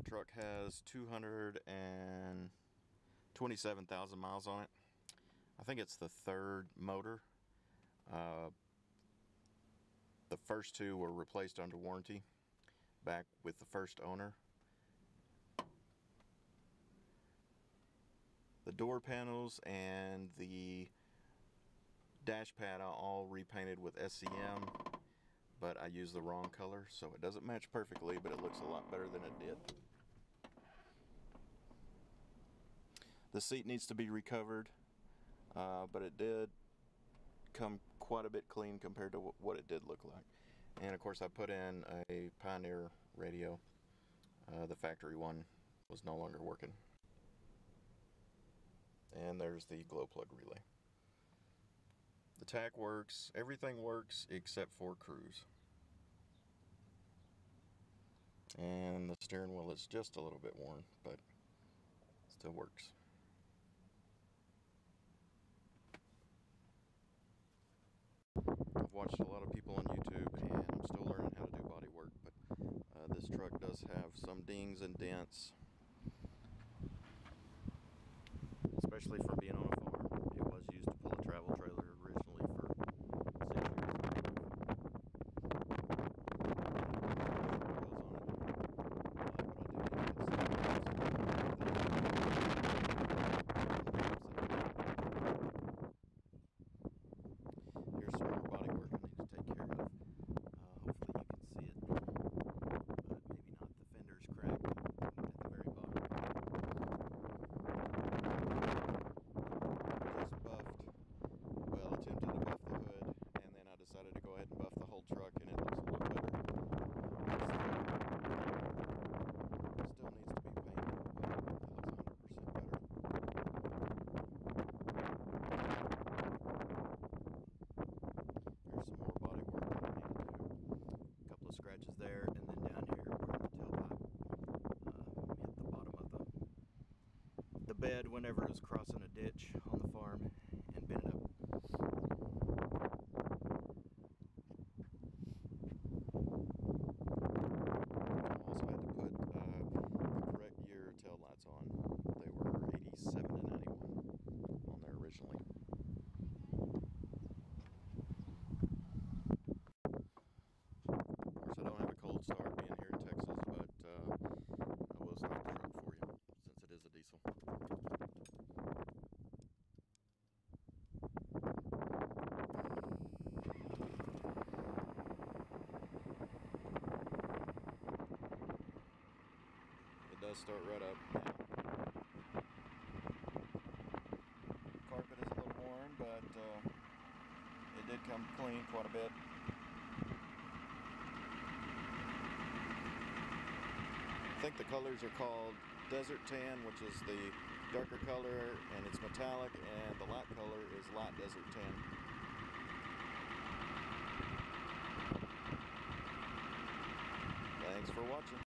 truck has 227,000 miles on it. I think it's the third motor. Uh, the first two were replaced under warranty back with the first owner. The door panels and the dash pad are all repainted with SEM but I used the wrong color so it doesn't match perfectly but it looks a lot better than it did. The seat needs to be recovered uh, but it did come quite a bit clean compared to what it did look like. And of course I put in a Pioneer radio. Uh, the factory one was no longer working. And there's the glow plug relay. The tach works, everything works except for cruise. And the steering wheel is just a little bit worn, but still works. I've watched a lot of people on YouTube and I'm still learning how to do body work, but uh, this truck does have some dings and dents, especially from being on a farm. It was used to pull a travel trailer originally for decided to go ahead and buff the whole truck and it looks a lot better. Still, still needs to be painted, but it looks 100% better. There's some more body work that I need to do. A couple of scratches there and then down here where the tailpipe uh, hit the bottom of the, the bed whenever it was crossing a ditch on the farm and bent it up tail lights on. They were 87 to 91 on there originally. Of course, I don't have a cold start being here in Texas, but uh, I will start the truck for you since it is a diesel. Does start right up. Carpet is a little worn, but uh, it did come clean quite a bit. I think the colors are called Desert Tan, which is the darker color, and it's metallic, and the light color is Light Desert Tan. Thanks for watching.